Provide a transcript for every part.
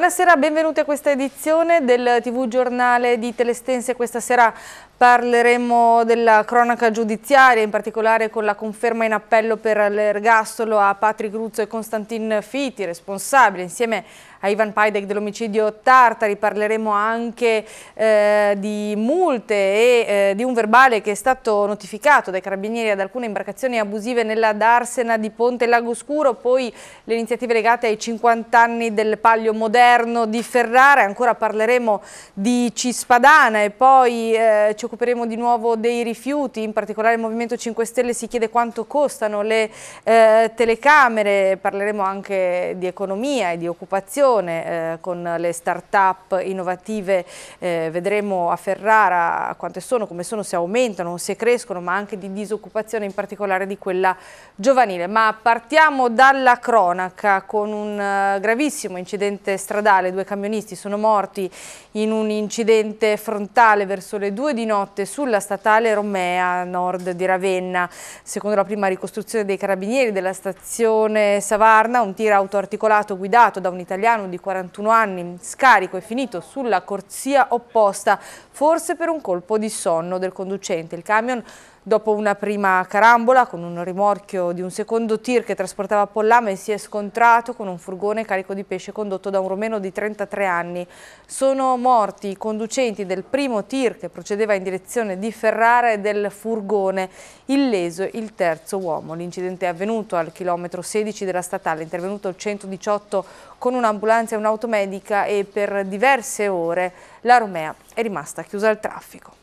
Buonasera, benvenuti a questa edizione del TV Giornale di Telestense. Questa sera parleremo della cronaca giudiziaria, in particolare con la conferma in appello per l'ergastolo a Patrick Ruzzo e Constantin Fiti, responsabili insieme a Ivan Pajdek dell'omicidio Tartari, parleremo anche eh, di multe e eh, di un verbale che è stato notificato dai carabinieri ad alcune imbarcazioni abusive nella Darsena di Ponte Lago Scuro, poi le iniziative legate ai 50 anni del Paglio Moderno di Ferrara, ancora parleremo di Cispadana e poi eh, ci occuperemo di nuovo dei rifiuti, in particolare il Movimento 5 Stelle si chiede quanto costano le eh, telecamere, parleremo anche di economia e di occupazione, eh, con le start-up innovative, eh, vedremo a Ferrara quante sono, come sono, se aumentano, se crescono, ma anche di disoccupazione, in particolare di quella giovanile. Ma partiamo dalla cronaca con un uh, gravissimo incidente stradale, due camionisti sono morti in un incidente frontale verso le due di notte sulla statale Romea nord di Ravenna. Secondo la prima ricostruzione dei carabinieri della stazione Savarna, un tir autoarticolato guidato da un italiano anziano di 41 anni, scarico e finito sulla corsia opposta, forse per un colpo di sonno del conducente. Il camion Dopo una prima carambola con un rimorchio di un secondo tir che trasportava pollame si è scontrato con un furgone carico di pesce condotto da un romeno di 33 anni. Sono morti i conducenti del primo tir che procedeva in direzione di Ferrara e del furgone, illeso il terzo uomo. L'incidente è avvenuto al chilometro 16 della statale, è intervenuto il 118 con un'ambulanza e un'automedica e per diverse ore la Romea è rimasta chiusa al traffico.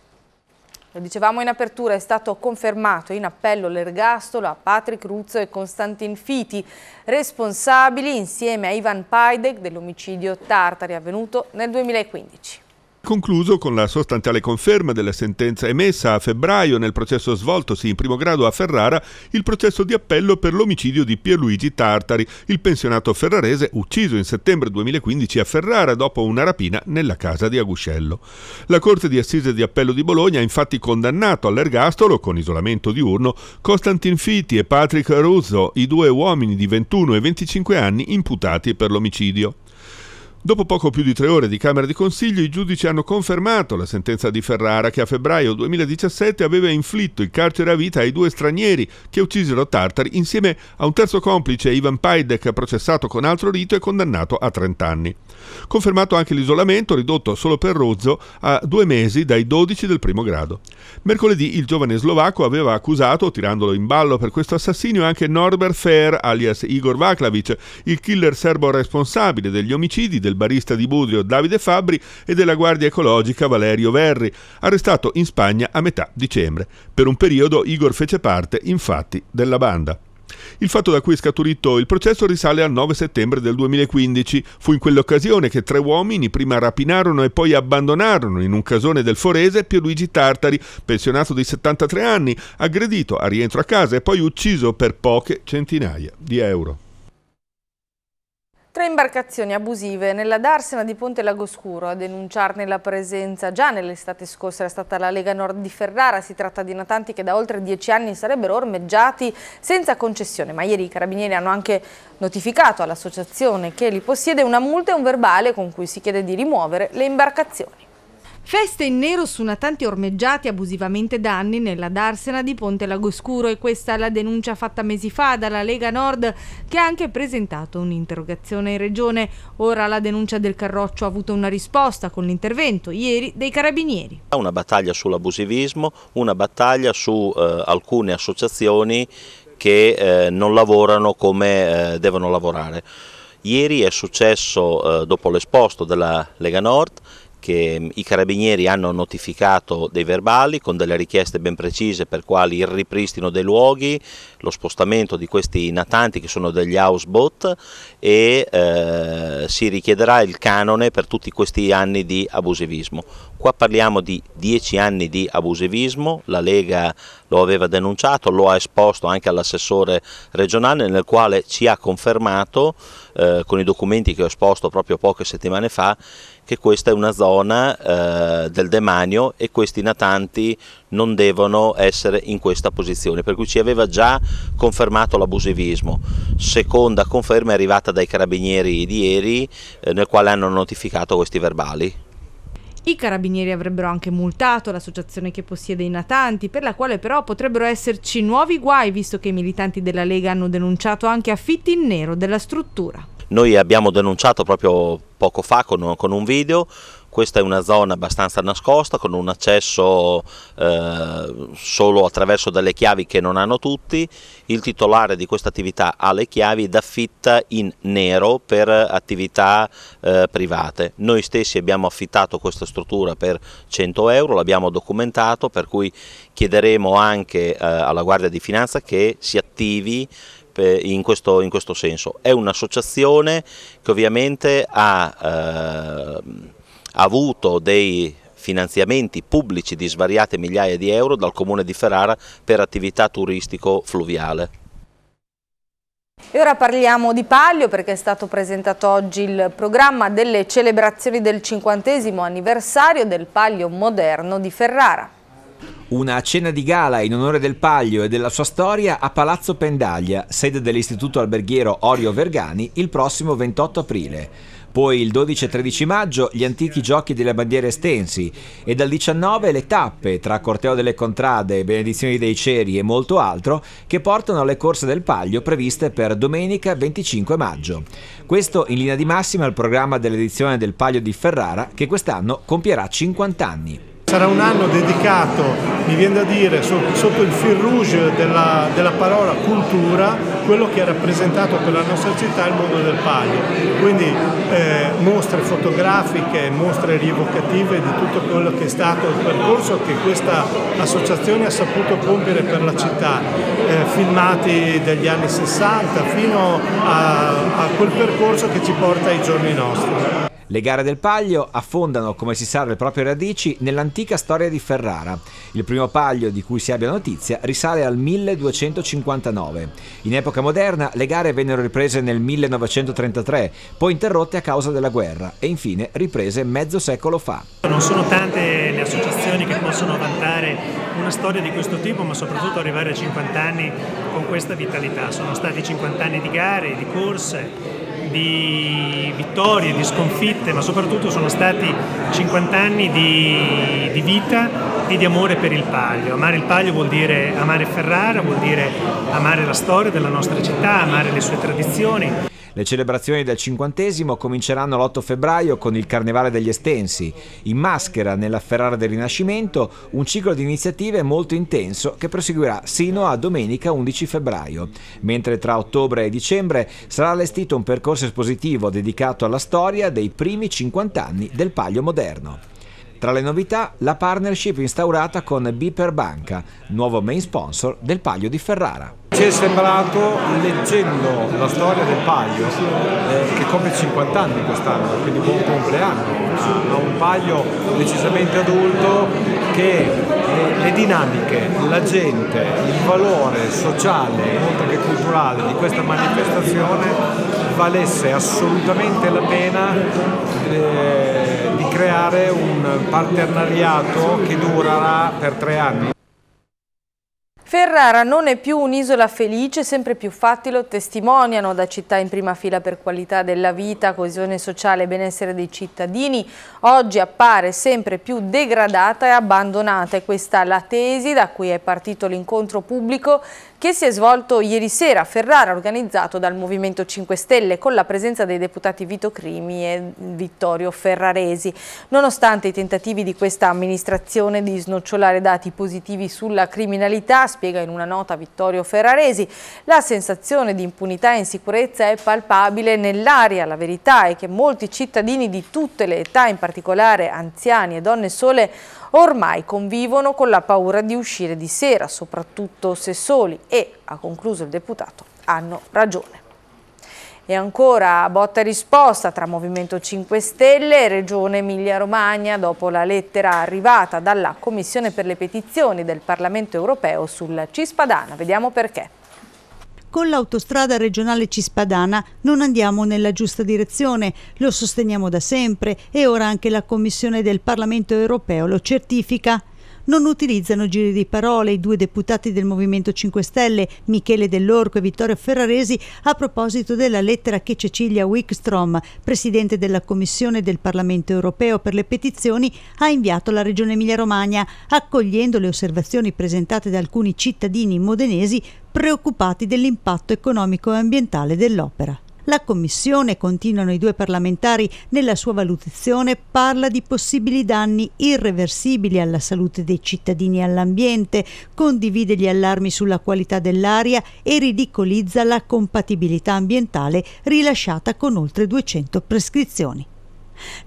Lo dicevamo in apertura, è stato confermato in appello l'ergastolo a Patrick Ruzzo e Constantin Fiti, responsabili insieme a Ivan Pajdek dell'omicidio Tartari avvenuto nel 2015 concluso con la sostanziale conferma della sentenza emessa a febbraio nel processo svoltosi in primo grado a Ferrara, il processo di appello per l'omicidio di Pierluigi Tartari, il pensionato ferrarese ucciso in settembre 2015 a Ferrara dopo una rapina nella casa di Aguscello. La Corte di Assise di Appello di Bologna ha infatti condannato all'ergastolo, con isolamento diurno, Costantin Fiti e Patrick Russo, i due uomini di 21 e 25 anni imputati per l'omicidio. Dopo poco più di tre ore di Camera di Consiglio, i giudici hanno confermato la sentenza di Ferrara che a febbraio 2017 aveva inflitto il carcere a vita ai due stranieri che uccisero Tartari insieme a un terzo complice, Ivan Pajdek, processato con altro rito e condannato a 30 anni. Confermato anche l'isolamento, ridotto solo per Rozzo a due mesi dai 12 del primo grado. Mercoledì il giovane slovacco aveva accusato, tirandolo in ballo per questo assassinio, anche Norbert Fair, alias Igor Vaklavic, il killer serbo responsabile degli omicidi del barista di Budrio Davide Fabbri e della guardia ecologica Valerio Verri, arrestato in Spagna a metà dicembre. Per un periodo Igor fece parte, infatti, della banda. Il fatto da cui è scaturito il processo risale al 9 settembre del 2015. Fu in quell'occasione che tre uomini prima rapinarono e poi abbandonarono in un casone del Forese Pierluigi Tartari, pensionato di 73 anni, aggredito a rientro a casa e poi ucciso per poche centinaia di euro. Tre imbarcazioni abusive nella Darsena di Ponte Lagoscuro a denunciarne la presenza già nell'estate scorsa era stata la Lega Nord di Ferrara. Si tratta di natanti che da oltre dieci anni sarebbero ormeggiati senza concessione, ma ieri i carabinieri hanno anche notificato all'associazione che li possiede una multa e un verbale con cui si chiede di rimuovere le imbarcazioni. Feste in nero su natanti ormeggiati abusivamente da anni nella Darsena di Ponte Lagoscuro e questa è la denuncia fatta mesi fa dalla Lega Nord che ha anche presentato un'interrogazione in regione. Ora la denuncia del Carroccio ha avuto una risposta con l'intervento ieri dei carabinieri. Una battaglia sull'abusivismo, una battaglia su eh, alcune associazioni che eh, non lavorano come eh, devono lavorare. Ieri è successo, eh, dopo l'esposto della Lega Nord, che i carabinieri hanno notificato dei verbali con delle richieste ben precise per quali il ripristino dei luoghi, lo spostamento di questi natanti che sono degli houseboat e eh, si richiederà il canone per tutti questi anni di abusivismo. Qua parliamo di dieci anni di abusivismo, la Lega lo aveva denunciato, lo ha esposto anche all'assessore regionale nel quale ci ha confermato eh, con i documenti che ho esposto proprio poche settimane fa che questa è una zona eh, del demanio e questi natanti non devono essere in questa posizione, per cui ci aveva già confermato l'abusivismo. Seconda conferma è arrivata dai carabinieri di ieri eh, nel quale hanno notificato questi verbali. I carabinieri avrebbero anche multato l'associazione che possiede i natanti, per la quale però potrebbero esserci nuovi guai, visto che i militanti della Lega hanno denunciato anche affitti in nero della struttura. Noi abbiamo denunciato proprio poco fa con, con un video questa è una zona abbastanza nascosta con un accesso eh, solo attraverso delle chiavi che non hanno tutti, il titolare di questa attività ha le chiavi ed affitta in nero per attività eh, private. Noi stessi abbiamo affittato questa struttura per 100 euro, l'abbiamo documentato per cui chiederemo anche eh, alla Guardia di Finanza che si attivi in questo, in questo, senso. È un'associazione che ovviamente ha eh, avuto dei finanziamenti pubblici di svariate migliaia di euro dal comune di Ferrara per attività turistico-fluviale. E ora parliamo di Paglio perché è stato presentato oggi il programma delle celebrazioni del cinquantesimo anniversario del Paglio moderno di Ferrara. Una cena di gala in onore del Paglio e della sua storia a Palazzo Pendaglia, sede dell'Istituto Alberghiero Orio Vergani, il prossimo 28 aprile. Poi il 12 e 13 maggio gli antichi giochi delle bandiere estensi e dal 19 le tappe tra corteo delle contrade, benedizioni dei ceri e molto altro che portano alle corse del Paglio previste per domenica 25 maggio. Questo in linea di massima il programma dell'edizione del Paglio di Ferrara che quest'anno compierà 50 anni. Sarà un anno dedicato, mi viene da dire, sotto il fil rouge della, della, parola cultura, quello che ha rappresentato per la nostra città il mondo del palio. Quindi eh, mostre fotografiche, mostre rievocative di tutto quello che è stato il percorso che questa associazione ha saputo compiere per la città, eh, filmati dagli anni 60 fino a, a quel percorso che ci porta ai giorni nostri. Le gare del Paglio affondano, come si sa, le proprie radici nell'antica storia di Ferrara. Il primo Paglio di cui si abbia notizia risale al 1259. In epoca moderna le gare vennero riprese nel 1933, poi interrotte a causa della guerra e infine riprese mezzo secolo fa. Non sono tante le associazioni che possono vantare una storia di questo tipo, ma soprattutto arrivare a 50 anni con questa vitalità. Sono stati 50 anni di gare, di corse, di vittorie, di sconfitte, ma soprattutto sono stati 50 anni di, di, vita e di amore per il Paglio. Amare il Paglio vuol dire amare Ferrara, vuol dire amare la storia della nostra città, amare le sue tradizioni. Le celebrazioni del cinquantesimo cominceranno l'8 febbraio con il Carnevale degli Estensi. In maschera nella Ferrara del Rinascimento un ciclo di iniziative molto intenso che proseguirà sino a domenica 11 febbraio, mentre tra ottobre e dicembre sarà allestito un percorso espositivo dedicato alla storia dei primi 50 anni del Palio moderno. Tra le novità, la partnership instaurata con Biper Banca, nuovo main sponsor del Palio di Ferrara. Ci è sembrato, leggendo la storia del Palio, eh, che compie 50 anni quest'anno, quindi buon compleanno, a un Palio decisamente adulto che le, le dinamiche, la gente, il valore sociale oltre che culturale di questa manifestazione valesse assolutamente la pena eh, di creare un partenariato che durerà per tre anni. Ferrara non è più un'isola felice, sempre più fatti lo testimoniano da città in prima fila per qualità della vita, coesione sociale e benessere dei cittadini. Oggi appare sempre più degradata e abbandonata. È questa la tesi da cui è partito l'incontro pubblico che si è svolto ieri sera a Ferrara, organizzato dal Movimento 5 Stelle con la presenza dei deputati Vito Crimi e Vittorio Ferraresi. Nonostante i tentativi di questa amministrazione di snocciolare dati positivi sulla criminalità, spiega in una nota Vittorio Ferraresi, la sensazione di impunità e insicurezza è palpabile nell'aria. La verità è che molti cittadini di tutte le età, in particolare anziani e donne sole, ormai convivono con la paura di uscire di sera, soprattutto se soli e, ha concluso il deputato, hanno ragione. E ancora botta e risposta tra Movimento 5 Stelle e Regione Emilia-Romagna dopo la lettera arrivata dalla Commissione per le petizioni del Parlamento europeo sul Cispadana. Vediamo perché. Con l'autostrada regionale Cispadana non andiamo nella giusta direzione, lo sosteniamo da sempre e ora anche la Commissione del Parlamento europeo lo certifica non utilizzano giri di parole i due deputati del Movimento 5 Stelle, Michele Dell'Orco e Vittorio Ferraresi, a proposito della lettera che Cecilia Wickstrom, presidente della Commissione del Parlamento europeo per le petizioni, ha inviato alla Regione Emilia-Romagna, accogliendo le osservazioni presentate da alcuni cittadini modenesi preoccupati dell'impatto economico e ambientale dell'opera. La Commissione, continuano i due parlamentari, nella sua valutazione parla di possibili danni irreversibili alla salute dei cittadini e all'ambiente, condivide gli allarmi sulla qualità dell'aria e ridicolizza la compatibilità ambientale rilasciata con oltre 200 prescrizioni.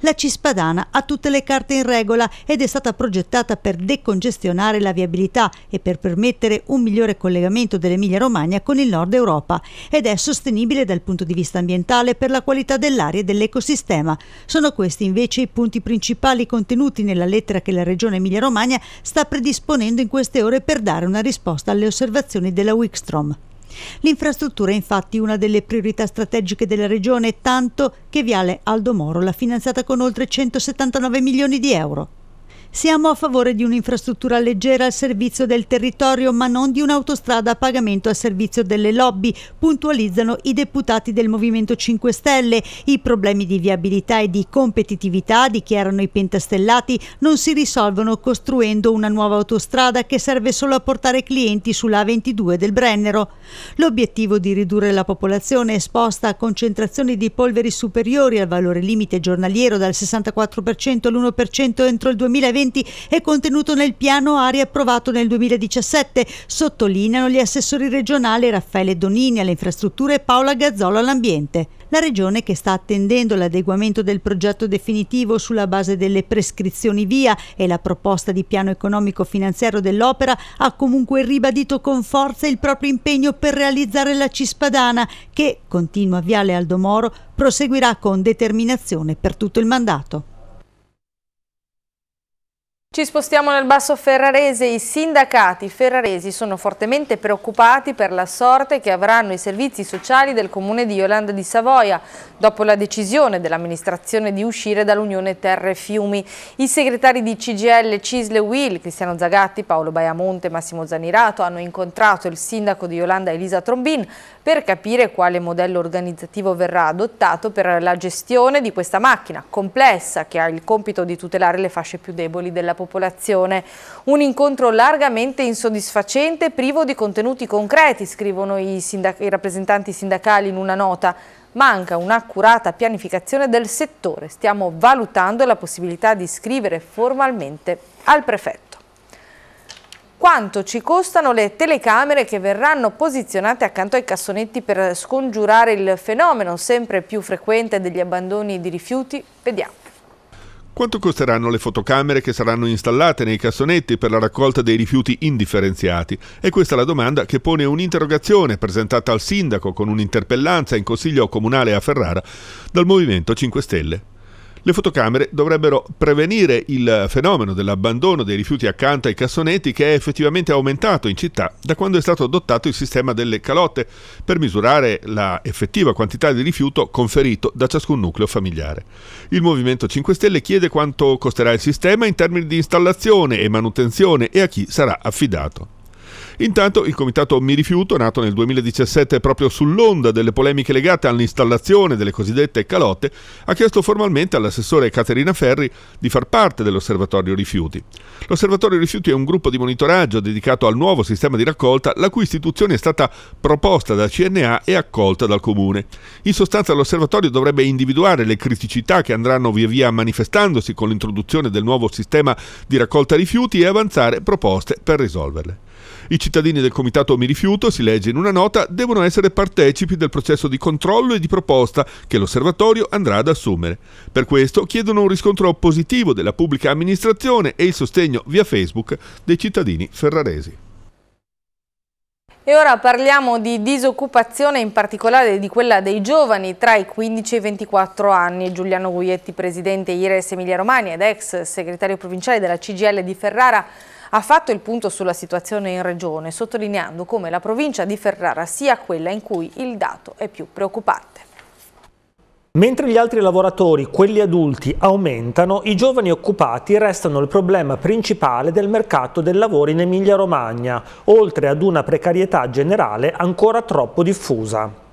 La Cispadana ha tutte le carte in regola ed è stata progettata per decongestionare la viabilità e per permettere un migliore collegamento dell'Emilia-Romagna con il nord Europa ed è sostenibile dal punto di vista ambientale per la qualità dell'aria e dell'ecosistema. Sono questi invece i punti principali contenuti nella lettera che la Regione Emilia-Romagna sta predisponendo in queste ore per dare una risposta alle osservazioni della Wickstrom. L'infrastruttura è infatti una delle priorità strategiche della regione, tanto che Viale Aldo Moro l'ha finanziata con oltre 179 milioni di euro. Siamo a favore di un'infrastruttura leggera al servizio del territorio, ma non di un'autostrada a pagamento al servizio delle lobby, puntualizzano i deputati del Movimento 5 Stelle. I problemi di viabilità e di competitività, dichiarano i pentastellati, non si risolvono costruendo una nuova autostrada che serve solo a portare clienti sulla A22 del Brennero. L'obiettivo di ridurre la popolazione esposta a concentrazioni di polveri superiori al valore limite giornaliero dal 64% all'1% entro il 2020 2020 è contenuto nel piano aria approvato nel 2017, sottolineano gli assessori regionali Raffaele Donini alle infrastrutture e Paola Gazzolo all'ambiente. La Regione, che sta attendendo l'adeguamento del progetto definitivo sulla base delle prescrizioni via e la proposta di piano economico-finanziario dell'opera, ha comunque ribadito con forza il proprio impegno per realizzare la Cispadana, che, continua Viale Aldomoro, proseguirà con determinazione per tutto il mandato. Ci spostiamo nel basso ferrarese, i sindacati ferraresi sono fortemente preoccupati per la sorte che avranno i servizi sociali del comune di Yolanda di Savoia dopo la decisione dell'amministrazione di uscire dall'Unione Terre Fiumi. I segretari di CGL Cisle Will, Cristiano Zagatti, Paolo Baiamonte e Massimo Zanirato hanno incontrato il sindaco di Yolanda Elisa Trombin per capire quale modello organizzativo verrà adottato per la gestione di questa macchina complessa che ha il compito di tutelare le fasce più deboli della popolazione. Un incontro largamente insoddisfacente, privo di contenuti concreti, scrivono i, i rappresentanti sindacali in una nota. Manca un'accurata pianificazione del settore. Stiamo valutando la possibilità di scrivere formalmente al prefetto quanto ci costano le telecamere che verranno posizionate accanto ai cassonetti per scongiurare il fenomeno sempre più frequente degli abbandoni di rifiuti? Vediamo. Quanto costeranno le fotocamere che saranno installate nei cassonetti per la raccolta dei rifiuti indifferenziati? E questa è la domanda che pone un'interrogazione presentata al sindaco con un'interpellanza in Consiglio Comunale a Ferrara dal Movimento 5 Stelle. Le fotocamere dovrebbero prevenire il fenomeno dell'abbandono dei rifiuti accanto ai cassonetti che è effettivamente aumentato in città da quando è stato adottato il sistema delle calotte per misurare la effettiva quantità di rifiuto conferito da ciascun nucleo familiare. Il Movimento 5 Stelle chiede quanto costerà il sistema in termini di installazione e manutenzione e a chi sarà affidato. Intanto il comitato Mi Rifiuto, nato nel 2017 proprio sull'onda delle polemiche legate all'installazione delle cosiddette calotte, ha chiesto formalmente all'assessore Caterina Ferri di far parte dell'Osservatorio Rifiuti. L'Osservatorio Rifiuti è un gruppo di monitoraggio dedicato al nuovo sistema di raccolta, la cui istituzione è stata proposta dal CNA e accolta dal Comune. In sostanza l'Osservatorio dovrebbe individuare le criticità che andranno via via manifestandosi con l'introduzione del nuovo sistema di raccolta rifiuti e avanzare proposte per risolverle. I cittadini del comitato Mi Rifiuto, si legge in una nota, devono essere partecipi del processo di controllo e di proposta che l'osservatorio andrà ad assumere. Per questo chiedono un riscontro positivo della pubblica amministrazione e il sostegno via Facebook dei cittadini ferraresi. E ora parliamo di disoccupazione, in particolare di quella dei giovani tra i 15 e i 24 anni. Giuliano Guglietti, presidente IRES Emilia Romagna ed ex segretario provinciale della CGL di Ferrara, ha fatto il punto sulla situazione in regione, sottolineando come la provincia di Ferrara sia quella in cui il dato è più preoccupante. Mentre gli altri lavoratori, quelli adulti, aumentano, i giovani occupati restano il problema principale del mercato del lavoro in Emilia-Romagna, oltre ad una precarietà generale ancora troppo diffusa.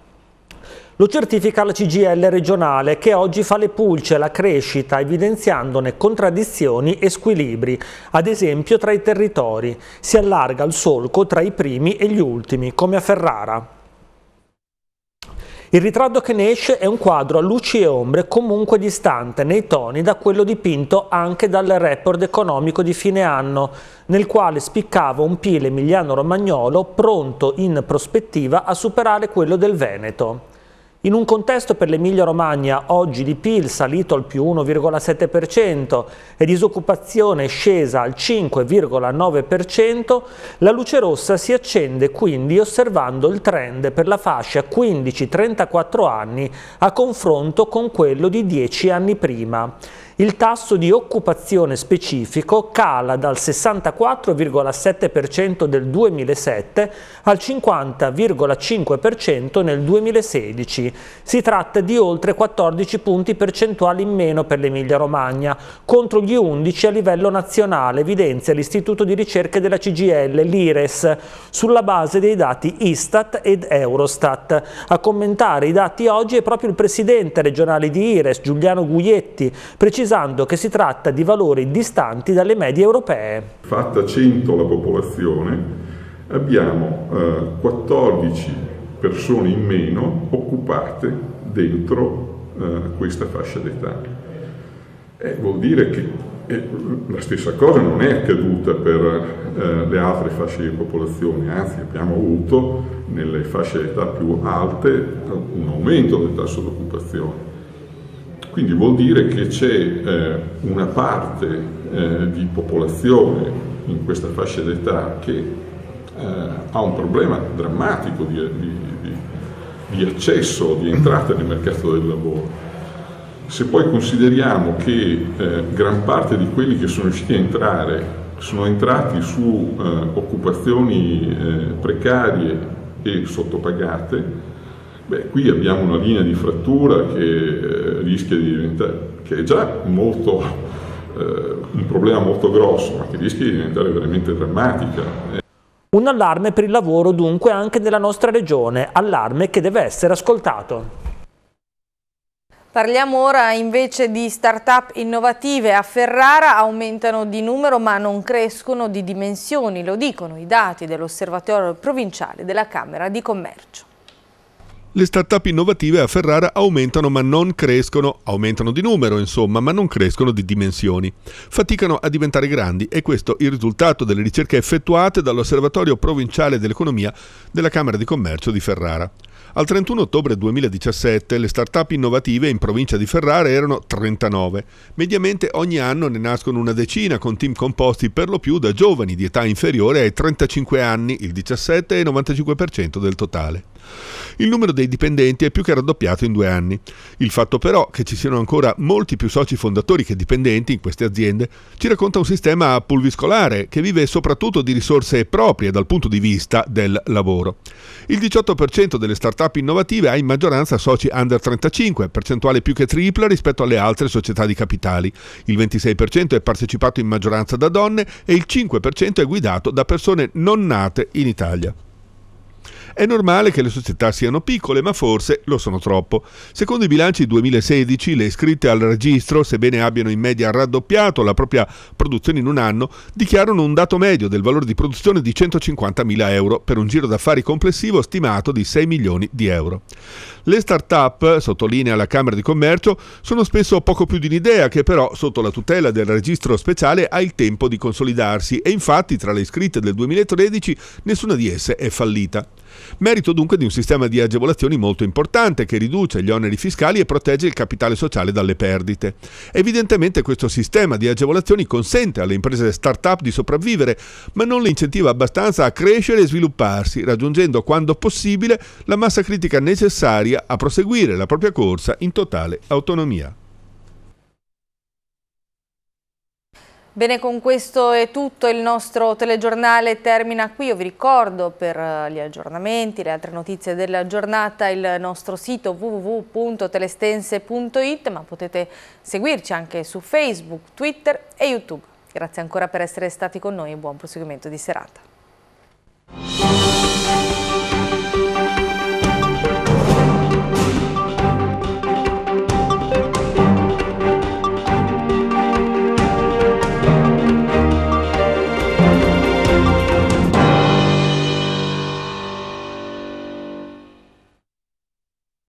Lo certifica la CGL regionale che oggi fa le pulce alla crescita evidenziandone contraddizioni e squilibri, ad esempio tra i territori. Si allarga il solco tra i primi e gli ultimi, come a Ferrara. Il ritratto che ne esce è un quadro a luci e ombre comunque distante nei toni da quello dipinto anche dal report economico di fine anno, nel quale spiccava un PIL emiliano-romagnolo pronto in prospettiva a superare quello del Veneto. In un contesto per l'Emilia-Romagna oggi di PIL salito al più 1,7% e disoccupazione scesa al 5,9%, la luce rossa si accende quindi osservando il trend per la fascia 15-34 anni a confronto con quello di 10 anni prima il tasso di occupazione specifico cala dal 64,7% del 2007 al 50,5% nel 2016. Si tratta di oltre 14 punti percentuali in meno per l'Emilia Romagna, contro gli 11 a livello nazionale, evidenzia l'Istituto di ricerche della CGL, l'IRES, sulla base dei dati Istat ed Eurostat. A commentare i dati oggi è proprio il presidente regionale di IRES, Giuliano Guglietti, precisando precisando che si tratta di valori distanti dalle medie europee. Fatta 100 la popolazione, abbiamo eh, 14 persone in meno occupate dentro eh, questa fascia d'età. Eh, vuol dire che eh, la stessa cosa non è accaduta per eh, le altre fasce di popolazione, anzi abbiamo avuto nelle fasce d'età più alte un aumento del tasso di occupazione. Quindi vuol dire che c'è eh, una parte eh, di popolazione in questa fascia d'età che eh, ha un problema drammatico di, di, di, di accesso, di entrata nel mercato del lavoro. Se poi consideriamo che eh, gran parte di quelli che sono riusciti a entrare sono entrati su eh, occupazioni eh, precarie e sottopagate, Beh, qui abbiamo una linea di frattura che eh, rischia di diventare, che è già molto, eh, un problema molto grosso, ma che rischia di diventare veramente drammatica. Un allarme per il lavoro dunque anche nella nostra regione, allarme che deve essere ascoltato. Parliamo ora invece di start-up innovative. A Ferrara aumentano di numero ma non crescono di dimensioni, lo dicono i dati dell'Osservatorio Provinciale della Camera di Commercio. Le start-up innovative a Ferrara aumentano ma non crescono, aumentano di numero insomma, ma non crescono di dimensioni. Faticano a diventare grandi e questo è il risultato delle ricerche effettuate dall'Osservatorio Provinciale dell'Economia della Camera di Commercio di Ferrara. Al 31 ottobre 2017 le start-up innovative in provincia di Ferrara erano 39. Mediamente ogni anno ne nascono una decina con team composti per lo più da giovani di età inferiore ai 35 anni, il 17 e 95% del totale. Il numero dei dipendenti è più che raddoppiato in due anni. Il fatto però che ci siano ancora molti più soci fondatori che dipendenti in queste aziende ci racconta un sistema pulviscolare che vive soprattutto di risorse proprie dal punto di vista del lavoro. Il 18% delle start-up innovative ha in maggioranza soci under 35, percentuale più che tripla rispetto alle altre società di capitali. Il 26% è partecipato in maggioranza da donne e il 5% è guidato da persone non nate in Italia. È normale che le società siano piccole, ma forse lo sono troppo. Secondo i bilanci 2016, le iscritte al registro, sebbene abbiano in media raddoppiato la propria produzione in un anno, dichiarano un dato medio del valore di produzione di 150.000 euro per un giro d'affari complessivo stimato di 6 milioni di euro. Le start-up, sottolinea la Camera di Commercio, sono spesso poco più di un'idea che però, sotto la tutela del registro speciale, ha il tempo di consolidarsi e infatti tra le iscritte del 2013 nessuna di esse è fallita. Merito dunque di un sistema di agevolazioni molto importante che riduce gli oneri fiscali e protegge il capitale sociale dalle perdite. Evidentemente questo sistema di agevolazioni consente alle imprese start-up di sopravvivere, ma non le incentiva abbastanza a crescere e svilupparsi, raggiungendo quando possibile la massa critica necessaria a proseguire la propria corsa in totale autonomia. Bene, con questo è tutto, il nostro telegiornale termina qui. Io vi ricordo per eh, gli aggiornamenti, le altre notizie della giornata, il nostro sito www.telestense.it, ma potete seguirci anche su Facebook, Twitter e YouTube. Grazie ancora per essere stati con noi e buon proseguimento di serata.